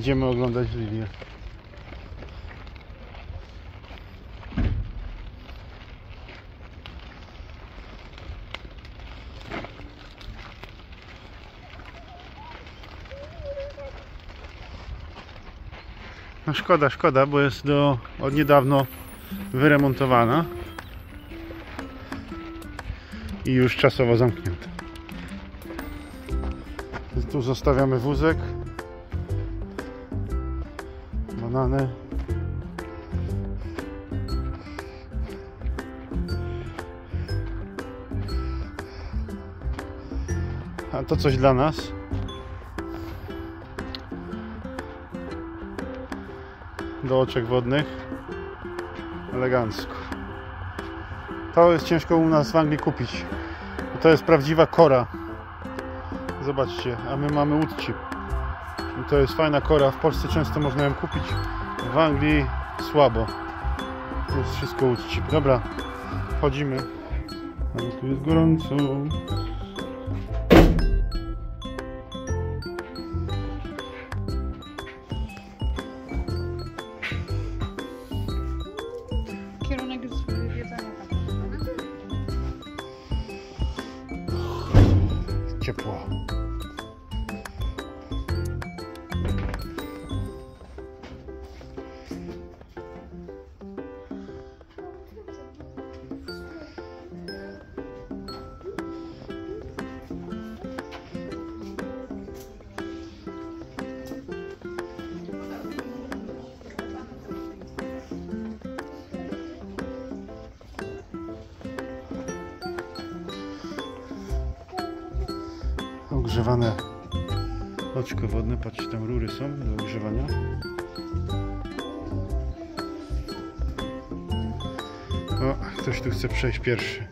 Idziemy oglądać Lidię. No szkoda, szkoda, bo jest do od niedawno wyremontowana i już czasowo zamknięta. Tu zostawiamy wózek, banany. A to coś dla nas. Do oczek wodnych. Elegancko. To jest ciężko u nas w Anglii kupić. To jest prawdziwa kora. Zobaczcie, a my mamy woodchip. To jest fajna kora. W Polsce często można ją kupić. W Anglii słabo. Jest wszystko woodchip. Dobra, wchodzimy. Ale tu jest gorąco. Ogrzewane oczko wodne, patrzcie tam rury są do ogrzewania. O, ktoś tu chce przejść pierwszy.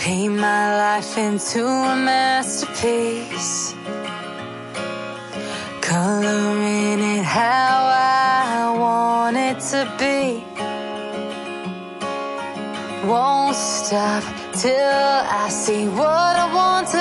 Paint my life into a masterpiece. Coloring it how I want it to be. Won't stop till I see what I want to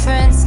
difference.